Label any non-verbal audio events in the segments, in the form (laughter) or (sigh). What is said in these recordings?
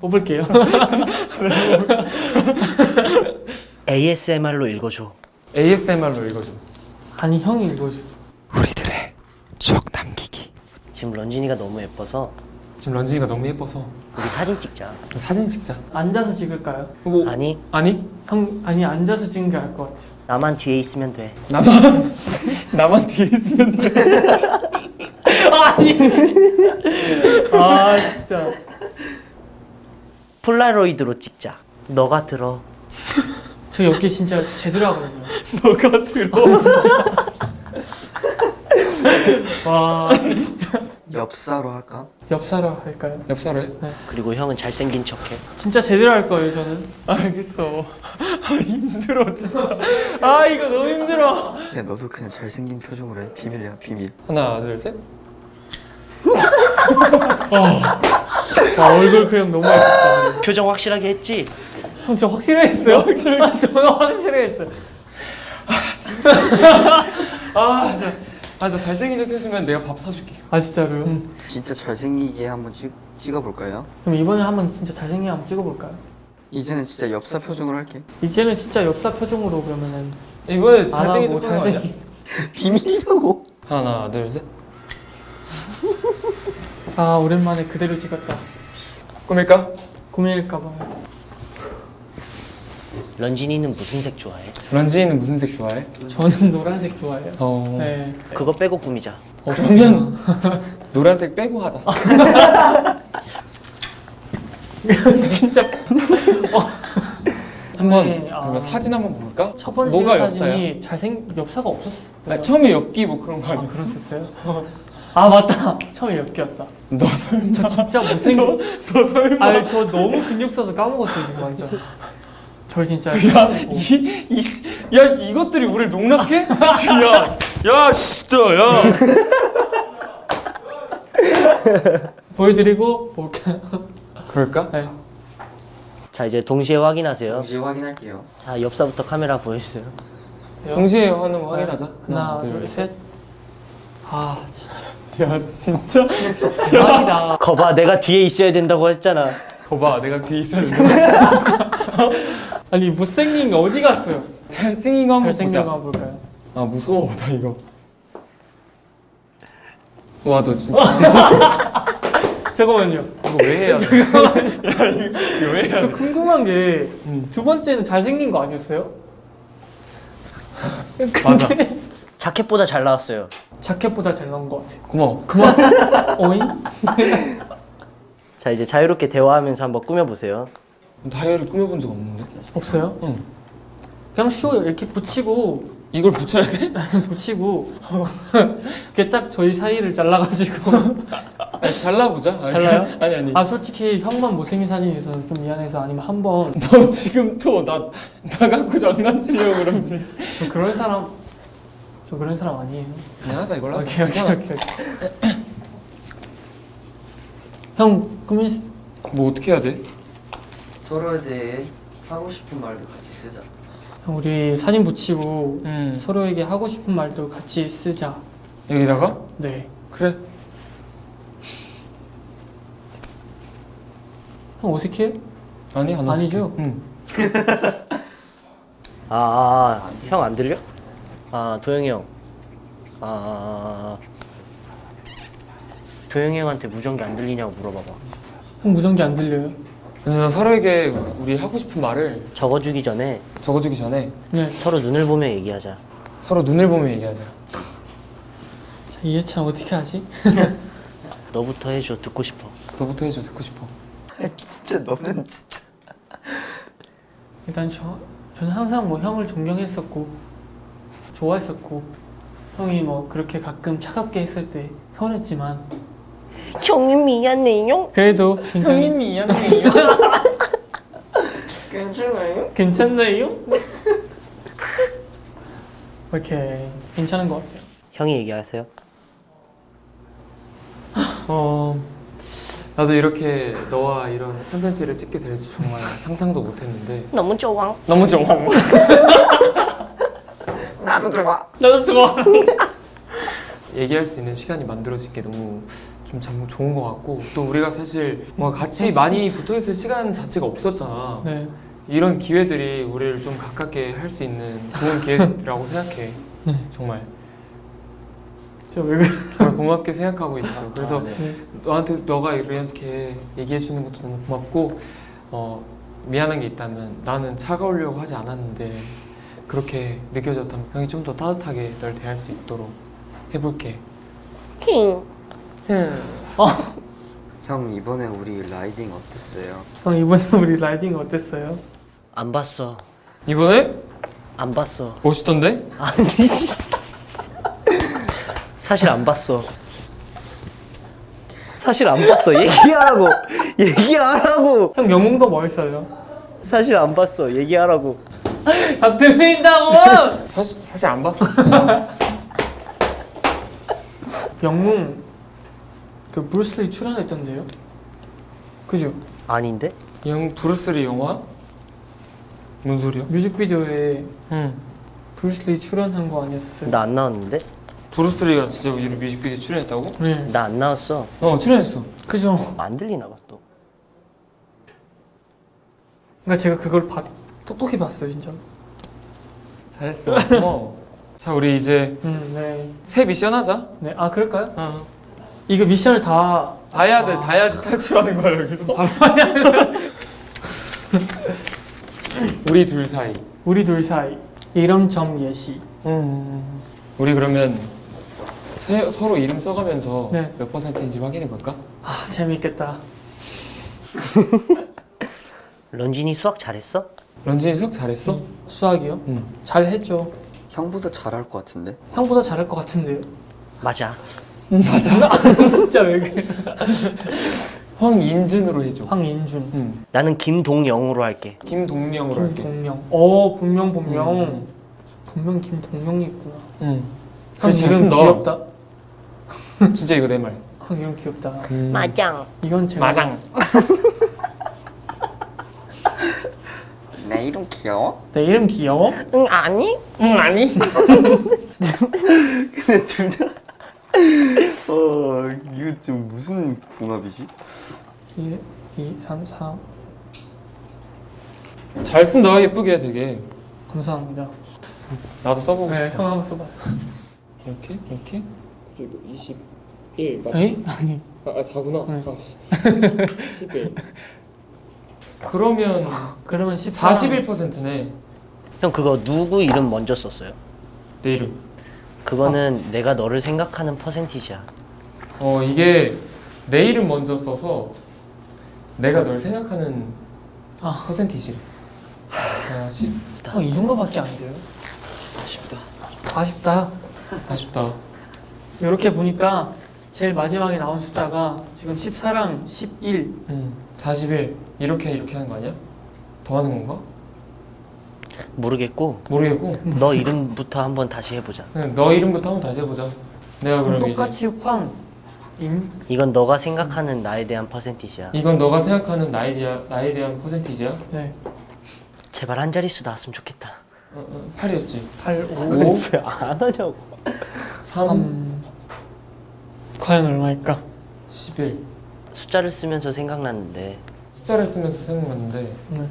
뽑을게요. (laughs) ASMR로 읽어줘. ASMR로 읽어줘. 아니 형이 읽어줘. 우리들의 추억 남기기. 지금 런쥔이가 너무 예뻐서 지금 런쥔이가 너무 예뻐서 우리 사진 찍자. 사진 찍자. 앉아서 찍을까요? 뭐 아니 아니 형 아니 앉아서 찍는 게 나을 것 같아요. 나만 뒤에 있으면 돼. 나만 (laughs) 나만 뒤에 있으면 돼. (laughs) 아 진짜. 폴라로이드로 찍자. 너가 들어. (laughs) 저 엽기 진짜 제대로 하거든요. (laughs) 너가 들어. (laughs) 와 엽사로 할까? 엽사로 할까요? 엽사로 해. 그리고 형은 잘생긴 척해. 진짜 제대로 할 거예요 저는. 알겠어. 아, 힘들어 진짜. 아 이거 너무 힘들어. 야 너도 그냥 잘생긴 표정으로 해 비밀이야 비밀 하나 둘 셋. 와 얼굴 표정 너무 예뻤어. 표정 확실하게 했지? 형 저 확실히 했어요? (laughs) 아, 저는 확실히 했어요. 아 진짜. 아, 저 잘생긴 척 해주면 내가 밥 사줄게. 아 진짜로요? 진짜 잘생기게 한번 찍, 찍어볼까요? 그럼 이번에 한번 진짜 잘생긴 한번 찍어볼까요? 이제는 진짜 엽사 표정으로 할게 이제는 진짜 엽사 표정으로 그러면은 이번에 아니야? 잘생긴. (laughs) 비밀이라고 하나 둘 셋. (laughs) 아 오랜만에 그대로 찍었다. 꾸밀까? 고민일까봐. 런쥔이는 무슨 색 좋아해? 런쥔이는 무슨 색 좋아해? 저는 (laughs) 노란색 좋아해요. 어. 네. 그거 빼고 꾸미자. 어, 그러면 (laughs) 노란색 빼고 하자. (laughs) 진짜 한번 네, 아. 사진 한번 볼까? 첫 번째? 사진이 잘생 엽사가 없었어요. 아니, 처음에 엽기 뭐 그런 거아 아니야? 그랬었어요? 아 맞다. (laughs) 처음에 엽기였다. 너 설마? 저 진짜 못생긴. 너 설마? 아니 저 너무 근육 써서 까먹었어요 지금 완전. 저 진짜. 야, 이, 이, 씨- 야, 이것들이 우리를 농락해? 야, 야, 진짜, 야. (laughs) 보여드리고 볼게요. 그럴까? 네. 자 이제 동시에 확인하세요. 동시에 확인할게요 자 엽사부터 카메라 보여주세요. 동시에 하는 거 확인하자. 하나 둘 셋. 아 진짜 야, 진짜? 대박이다. 거봐 내가 뒤에 있어야 된다고 했잖아. 거봐, 내가 뒤에 있어야 돼. (laughs) 아니 못생긴 게 어디 갔어요? 잘생긴 거 한번 보자. 거 한번 볼까요? 아, 무서워, 나 이거. 와, 너 진짜. (laughs) 잠깐만요. 이거 왜 해야 돼? 야, 이거, 이거 왜 해야 저 돼? 궁금한 게 두 번째는 잘생긴 거 아니었어요? 맞아. 자켓보다 잘 나왔어요. 자켓보다 잘 나온 것 같아요. 고마워. 어잉? (laughs) 자 이제 자유롭게 대화하면서 한번 꾸며보세요. 다이어를 꾸며본 적 없는데? 없어요? 응. 그냥 쉬워요. 이렇게 붙이고 이걸 붙여야 돼? (laughs) 붙이고 이렇게 딱 저희 사이를 잘라가지고 아니, 잘라보자. 아니, 잘라요? (laughs) 아니, 아니. 아 솔직히 형만 못생긴 사진이 있어서 좀 미안해서 아니면 한번 너 지금 또 나, 나 갖고 장난치려고 그러지. 저 그런 사람 저 그런 사람 아니에요. 그냥 하자, 이걸로 하자. 오케이 오케이 괜찮아. 오케이. 오케이. 형 꾸미 뭐 어떻게 해야 돼? 서로에 대해 하고 싶은 말도 같이 쓰자 형 우리 사진 붙이고 음. 서로에게 하고 싶은 말도 같이 쓰자. 여기다가? 네. 그래. 형 어색해요? 아니, 안 왔을게. 아니죠? 응. (laughs) 아형 안 들려? 아 도영이 형. 아, 아, 아. 도영이 형한테 무전기 안 들리냐고 물어봐봐. 형 무전기 안 들려요? 근데 나 서로에게 우리 하고 싶은 말을 적어주기 전에 적어주기 전에 네. 서로 눈을 보며 얘기하자. 서로 눈을 보며 얘기하자. 자, 이해찬 어떻게 하지? (laughs) 너부터 해줘 듣고 싶어. 너부터 해줘 듣고 싶어. (laughs) 진짜 너는 진짜 일단 저 저는 항상 뭐 형을 존경했었고 좋아했었고 형이 뭐 그렇게 가끔 차갑게 했을 때 서운했지만 형님 미안해요. 그래도 굉장히 미안해요. (laughs) 괜찮아요? 괜찮나요? 오케이 괜찮은 것 같아요. 형이 얘기하세요. 어, 나도 이렇게 너와 이런 콘텐츠를 찍게 될줄 정말 상상도 못했는데 너무 좋아. 너무 좋아. (laughs) 나도 좋아 나도 좋아. (laughs) 얘기할 수 있는 시간이 만들어진 게 너무 좀 참 좋은 것 같고 또 우리가 사실 뭐 같이 많이 붙어 있을 시간 자체가 없었잖아. 네. 이런 기회들이 우리를 좀 가깝게 할 수 있는 좋은 기회라고 생각해. 네. 정말? 정말 고맙게 생각하고 있어. 그래서 아, 네. 네. 너한테 너가 이렇게 얘기해 주는 것도 너무 고맙고 어, 미안한 게 있다면 나는 차가우려고 하지 않았는데 그렇게 느껴졌다면 형이 좀 더 따뜻하게 널 대할 수 있도록 해볼게. 힝. 형 이번에 우리 라이딩 어땠어요? 형 이번에 우리 라이딩 어땠어요? 안 봤어. 이번에 안 봤어. 멋있던데? 아니. 사실 안 봤어. 사실 안 봤어. 얘기하라고. 얘기하라고. 형 영웅도 멋있어요. 사실 안 봤어. 얘기하라고. 다 들린다고! (laughs) 사실 사실 안 봤어. (laughs) 영웅 그 브루스리 출연했던데요? 그죠? 아닌데? 영 브루스리 영화? 뭔 소리야? 뮤직비디오에 응. 브루스리 출연한 거 아니었어요? 나 안 나왔는데? 브루스리가 진짜 우리 뮤직비디오 출연했다고? 네. 나 안 나왔어. 어 출연했어. 그죠? 안 들리나 봐 또. 그러니까 제가 그걸 봤, 똑똑히 봤어요 진짜. 잘했어. 고마워. 자 우리 이제 음, 네. 새 미션 하자. 네. 아 그럴까요? 어. 이거 미션을 다 다이아드 다이아드 탈출하는 거야 여기서. (laughs) 우리 둘 사이. 우리 둘 사이 이름 점 예시. 음. 우리 그러면 세, 서로 이름 써가면서 네. 몇 퍼센트인지 확인해 볼까? 아 재밌겠다. 런쥔이 수학 잘했어? 런쥔이 수학 잘했어? 수학이요? 응. 잘 했죠. 형보다 잘할 것 같은데? 형보다 잘할 것 같은데요. 맞아. 맞아. (laughs) 진짜 왜 그래? (laughs) 황인준으로 해줘. 황인준, 응. 나는 김동영으로 할게. 김동영으로 할게. 김동영. 어 분명 분명 음. 분명 김동영이 있구나. 응. 형 이름. 귀엽다. 진짜 이거 내 말. 형 이름 귀엽다. 맞짱. 이건 제가 마장. (laughs) 내 이름 귀여워? 내 이름 귀여워? 응 아니? 응 아니. (laughs) 근데 둘 다. 어 이거 좀 무슨 궁합이지? 1, 2, 3, 4. 잘 쓴다 예쁘게 되게. 감사합니다. 나도 써보고 네, 싶어. 형 한번 써봐. 이렇게 이렇게. 그리고 21 에이? 아니. 아, 4구나. 네. 아, 씨. 11. (laughs) 그러면 그러면 14. 41%네. 형 그거 누구 이름 먼저 썼어요? 내 이름. 그거는 내가 너를 생각하는 퍼센티지야. 어 이게 내 이름 먼저 써서 내가 널 생각하는 아, 퍼센티지. 아, 시, 형이 정도밖에 안 돼요. 아쉽다. 아쉽다. 아쉽다. 이렇게 보니까 제일 마지막에 나온 숫자가 지금 14랑 11. 음, 41 이렇게 이렇게 하는 거 아니야? 더 하는 건가? 모르겠고 모르겠고. 너 이름부터 한번 다시 해보자. 그냥 너 이름부터 한번 다시 해보자. 내가 그럼 이제 똑같이 황, 임, 이건 너가 생각하는 나에 대한 퍼센티지야. 이건 너가 생각하는 나에 대한 나에 대한 퍼센티지야? 네, 제발 한 자릿수 나왔으면 좋겠다. 어, 어, 8이었지. 8, 5, 5, 왜안 하냐고. 3, 3. 과연 얼마일까? 11. 숫자를 쓰면서 생각났는데 숫자를 쓰면서 생각났는데 네.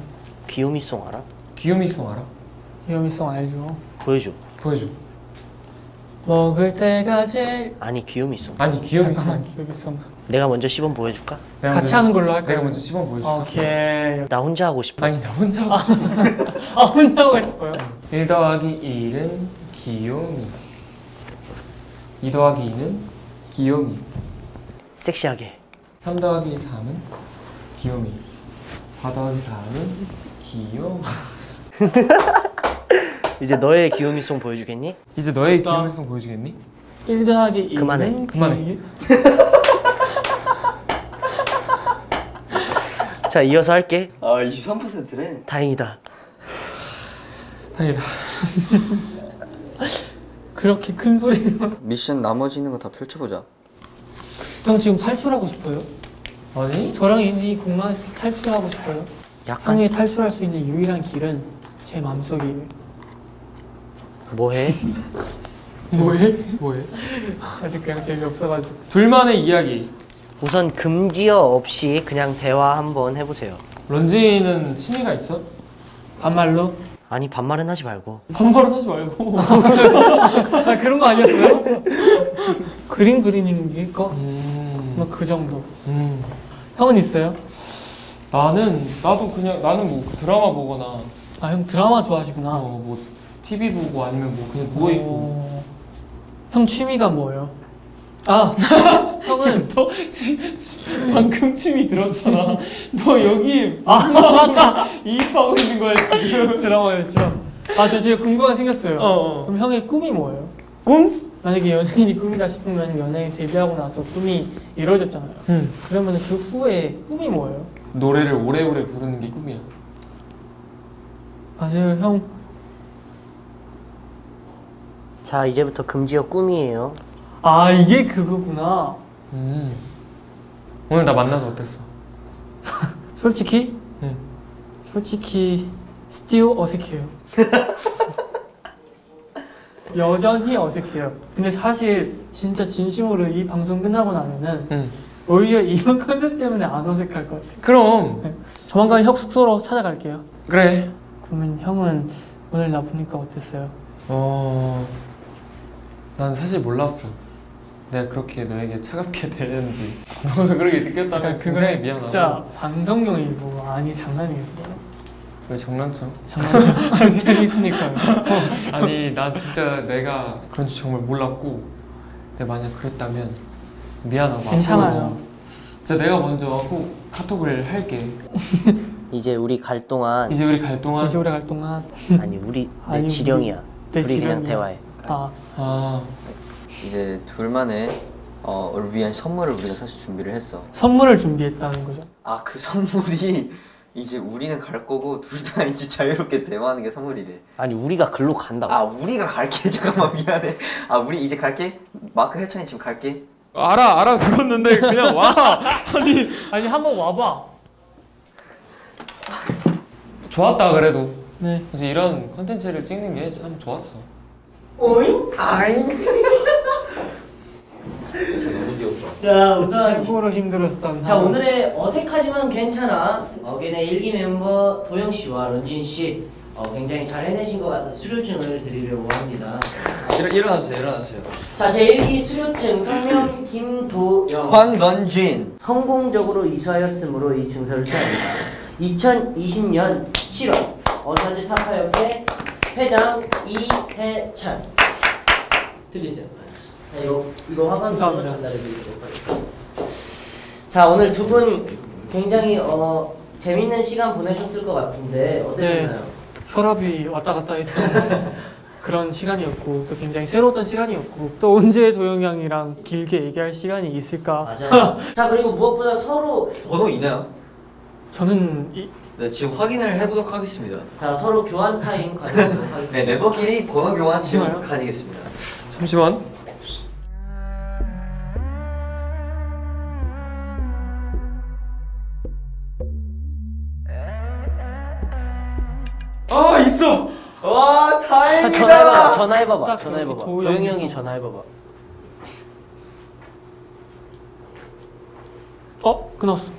귀요미송 알아? 귀요미송 알아? 귀요미송 알죠? 보여줘. 보여줘. 먹을 때가 제일. 아니 귀요미송. 아니 귀요미송. 잠깐만, 귀요미송. 내가 먼저 시범 보여줄까? 내가 같이 먼저- 하는 걸로 할까요? 내가 먼저 시범 보여줘. 오케이. 나 혼자 하고 싶어. 아니 나 혼자. (laughs) 아, 혼자 하고 싶어요? 1 더하기 1은 귀요미. 2 더하기 2는 귀요미. 섹시하게. 3 더하기 3은 귀요미. 4 더하기 4는 귀요미. (laughs) 이제 너의 귀요미송 보여주겠니? 이제 너의. 귀요미송 보여주겠니? 1 더하기 1. 그만해. 그만해. (laughs) 자 이어서 할게. 아 23%래. 다행이다. 다행이다. (laughs) 그렇게 큰 소리가. 미션 나머지는 거 다 펼쳐보자. 형 지금 탈출하고 싶어요? 아니? 저랑 이 공간에서 탈출하고 싶어요? 약간 형이 탈출할 수 있는 유일한 길은 제 마음속이에요. 뭐해? 뭐해? 뭐해? 아직 그냥 재미없어가지고. 둘만의 이야기. 우선 금지어 없이 그냥 대화 한번 해보세요. 런쥔이는 취미가 있어? 반말로? 아니 반말은 하지 말고. 반말은 하지 말고. (laughs) 아 그런 거 아니었어요? (laughs) 그림 그리는 거? 음. 뭐그 정도. 음. 형은 있어요? 나는 나도 그냥 나는 뭐 드라마 보거나 아 형 드라마 좋아하시구나. 어 뭐 TV 보고 아니면 뭐 그냥 누워 있고. 어, 형 취미가 뭐예요? 아 (laughs) 형은 (laughs) 너 지, 지, 방금 취미 들었잖아. 너 여기 아 맞다 (laughs) 이입하고 있는 거야 지금. 드라마였죠. 아 저 지금 궁금한 게 생겼어요. 어, 어. 그럼 형의 꿈이 뭐예요? 꿈? 만약에 연예인이 꿈이다 싶으면 연예인 데뷔하고 나서 꿈이 이루어졌잖아요. 응. 그러면 그 후에 꿈이 뭐예요? 노래를 오래오래 부르는 게 꿈이야. 맞아요 형. 자 이제부터 금지어 꿈이에요. 아 이게 그거구나. 음. 오늘 나 만나서 어땠어? (laughs) 솔직히 응. 솔직히 스티우 어색해요. (laughs) 여전히 어색해요. 근데 사실 진짜 진심으로 이 방송 끝나고 나면은 응. 오히려 (laughs) 이런 컨셉 때문에 안 어색할 것 같아요. 그럼 조만간 형 숙소로 찾아갈게요. 그래. 그러면 형은 오늘 나 보니까 어땠어요? 어. 난 사실 몰랐어. 내가 그렇게 너에게 차갑게 (laughs) 대는지. 너가 그렇게 느꼈다면 굉장히 미안하고. 진짜 방송용이고 아니 장난이겠어. 왜 장난쳐? 장난쳐. (laughs) 재밌으니까요. (laughs) 아니 나 진짜 내가 그런지 정말 몰랐고 내가 만약 그랬다면 미안하고 괜찮아요. 진짜 내가 먼저 꼭 카톡을 할게 이제 우리 갈 동안 이제 우리 갈 동안 이제 오래 갈 동안 아니 우리 내 아니, 지령이야. 내 둘이 그냥 지령이야. 대화해. 아 아 이제 둘만의 어, 를 위한 선물을 우리가 사실 준비를 했어. 선물을 준비했다는 거죠. 아 그 선물이 (laughs) 이제 우리는 갈 거고 둘 다 이제 자유롭게 대화하는 게 선물이래. 아니 우리가 글로 간다고. 아 우리가 갈게 (laughs) 잠깐만 미안해. 아 우리 이제 갈게. 마크 해찬이 지금 갈게. 알아 알아 들었는데 그냥 와 (laughs) 아니 아니 한번 와 봐. 좋았다 그래도 네. 그래서 이런 컨텐츠를 찍는 게 참 좋았어 오잉? 아잉. 진짜 너무 귀엽다. 자 우선 최고로 힘들었던. 자. 오늘의 어색하지만 괜찮아 again의 일기 멤버 도영 씨와 런쥔 씨 어, 굉장히 잘 해내신 것 같아서 수료증을 드리려고 합니다. 일어, 일어나주세요 일어나주세요. 자제 일기 수료증 성명 김도영 황런쥔. 성공적으로 이수하였으므로 이 증서를 취합니다. 2020년 7월 어산지 타파협회 회장 이 해찬 들리세요? 자 이거 이거 화관으로 감사합니다. 전달해 드리도록 하겠습니다. 자 오늘 두 분 굉장히 어 재밌는 시간 보내셨을 것 같은데 어땠나요? 혈압이 왔다 갔다 했던 (laughs) 그런 시간이었고 또 굉장히 새로웠던 시간이었고 또 언제 도영 형이랑 길게 얘기할 시간이 있을까? 맞아요. 자 그리고 무엇보다 서로 번호 있나요? 저는 이, 네 지금 확인을 해보도록 하겠습니다. 자 서로 교환 타임 가져보도록 (laughs) 하겠습니다. 네 멤버끼리 번호 교환 지금? 가지겠습니다. 잠시만 아 있어 와 아, 다행이다. 전화해봐, 전화해봐봐, 딱 전화해봐봐. 이렇게 도우 도영이 형이 형이 전화해봐봐. 어 끊었어.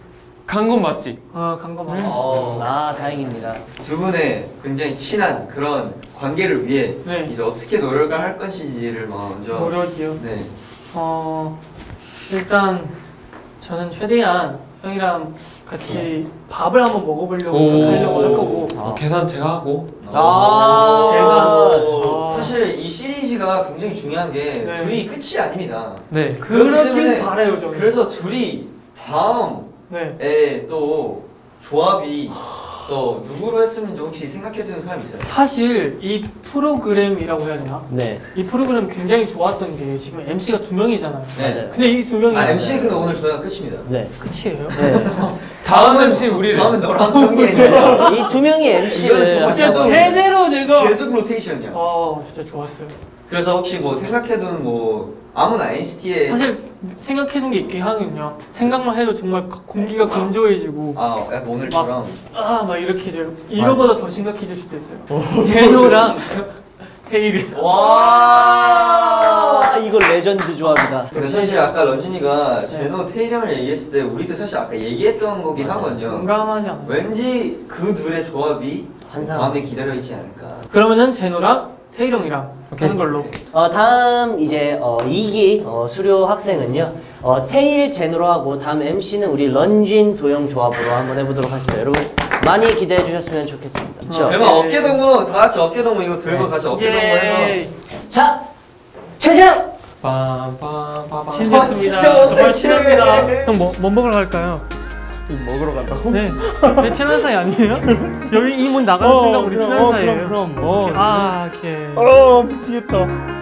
간 건 맞지? 아간 거 맞아. 어, 아 다행입니다. 두 분의 굉장히 친한 그런 관계를 위해 네. 이제 어떻게 노력을 할 것인지를 먼저 노력이요. 네. 어 일단 저는 최대한 형이랑 같이 밥을 한번 먹어보려고 노력하려고 할 거고. 어, 계산 제가 하고 아, 계산. 아. 사실 이 시리즈가 굉장히 중요한 게 네. 둘이 끝이 아닙니다. 네 그렇길 바래요 저는. 그래서 둘이 다음에 네. 또 조합이 또 누구로 했으면 혹시 생각해두는 사람이 있어요? 사실 이 프로그램이라고 해야 되나? 네. 이 프로그램 굉장히 좋았던 게 지금 MC가 두 명이잖아요. 네. 근데 이 두 명이 아 MC 는 오늘 저희가 끝입니다. 네. 끝이에요. 네. (laughs) 다음 MC 우리를 다음은 너랑 형이 MC. 이두 명이 MC를 진짜. 제대로 내가 계속 로테이션이야. 아 진짜 좋았어요. 그래서 혹시 뭐 생각해둔 뭐 아무나 NCT의 사실 생각해둔 게 있긴 하거든요. 생각만 해도 정말 거- 공기가 건조해지고 아 약간 오늘처럼 아막 이렇게 돼요. 이거보다 더 심각해질 수도 있어요. 제노랑 (laughs) 테일이 와 이거 레전드 조합이다. 근데 사실 아까 런쥔이가 제노 태일이 형을 얘기했을 때 우리도 사실 아까 얘기했던 거긴 하거든요. 공감하지 않나 왠지 그 둘의 조합이. 다음에 기다려 있지 않을까. 그러면은 제노랑 오케이. 하는 걸로 어, 다음 이제 어, 2기 어, 수료 학생은요. 어, 테일 제노로 하고 다음 MC는 우리 런쥔 도영 조합으로 한번 해보도록 하겠습니다. 여러분 많이 기대해 주셨으면 좋겠습니다. 그렇죠? 그러면 어깨 동무 다 같이 어깨 동무 이거 들고 같이 어깨 동무 해서 예 자, 최장 빰빰빰빰 진짜 정말. 친합니다 형 뭐, 뭐 먹으러 갈까요? 먹으러 간다고? 네, 네 친한 사이 아니에요? 여기 이 문 나가는 순간 우리 친한 사이예요? 그럼 그럼. 뭐아 오케이. 어 미치겠다